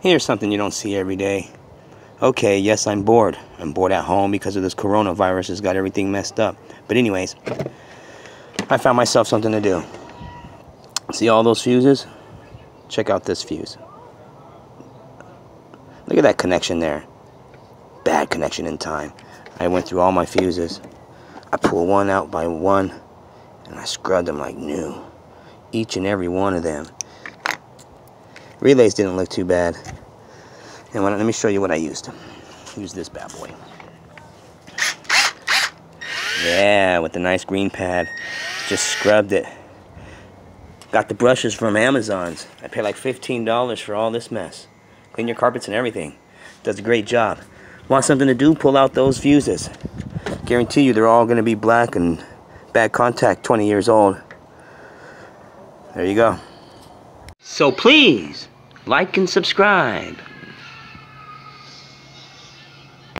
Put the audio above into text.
Here's something you don't see every day. Okay, yes, I'm bored. I'm bored at home because of this coronavirus has got everything messed up. But anyways, I found myself something to do. See all those fuses? Check out this fuse. Look at that connection there. Bad connection in time. I went through all my fuses. I pulled one out by one and I scrubbed them like new. Each and every one of them. Relays didn't look too bad. And when, let me show you what I used. Use this bad boy. Yeah, with the nice green pad. Just scrubbed it. Got the brushes from Amazon's. I paid like $15 for all this mess. Clean your carpets and everything. Does a great job. Want something to do? Pull out those fuses. Guarantee you they're all going to be black and bad contact 20 years old. There you go. So please, like and subscribe.